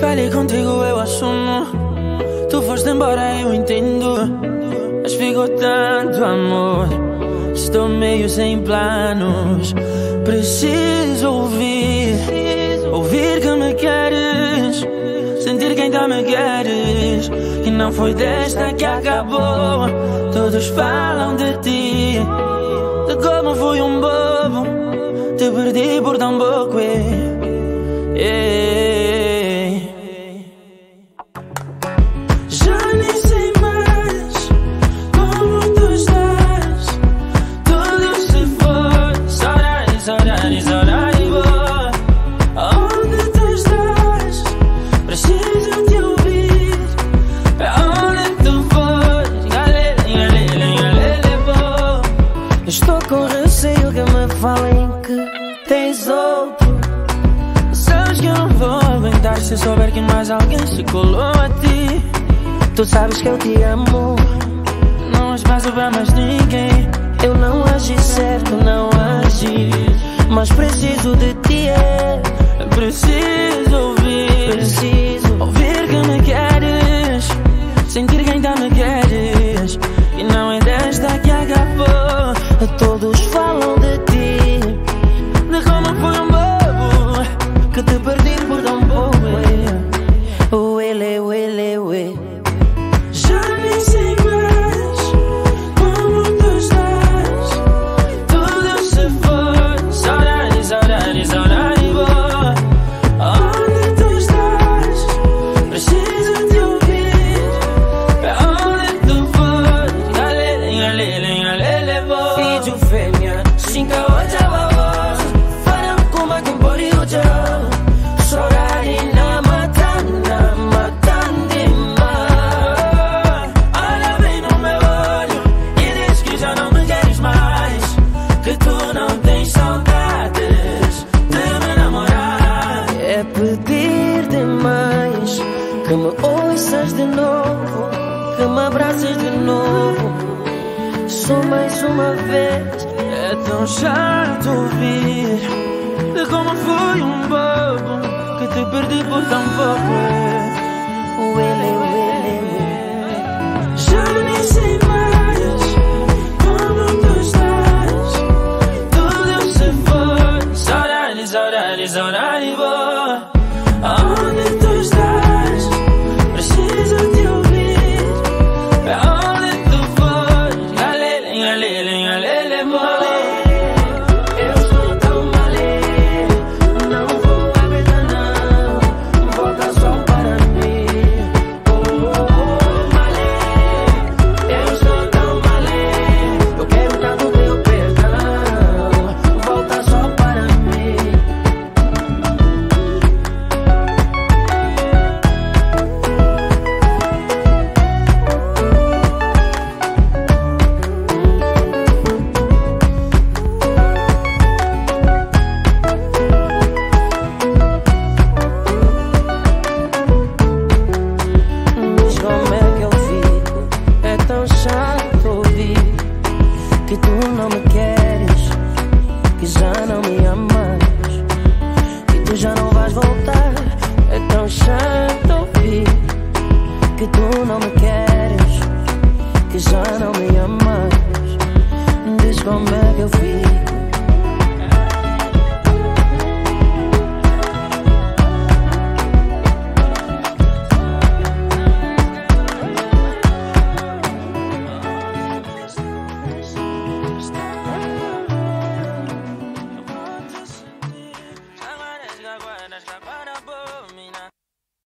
Falei contigo, eu assumo. Tu foste embora, eu entendo. Mas ficou tanto amor. Estou meio sem planos. Preciso ouvir. Ouvir que me queres. Sentir que ainda me queres. Que não foi desta que acabou. Todos falam de ti. De como fui um bobo. Te perdi por tão pouco. eh. Se souber que mais alguém se colou a ti. Tu sabes que eu te amo. Não há espaço pra mais ninguém. Eu não agi certo, não agi. Mas preciso de ti, é. Preciso ouvir, Preciso. ouvir que me queres, galele boa. Vídeo fêmea, cinca ocha babos. Farão como a compori ocha. Sorari na matana, matandima. Olha bem no meu olho e diz que já não me queres mais. Que tu não tens saudades de me namorar. É pedir demais que me ouças de novo, que me abraces de novo. Só mais uma vez. É tão chato ouvir de como fui um bobo que te perdi por tão pouco. Uele, uele, uele. Já nem sei mais como tu estás. Tudo se foi. Saudade, saudade, saudade não me queres, que já não me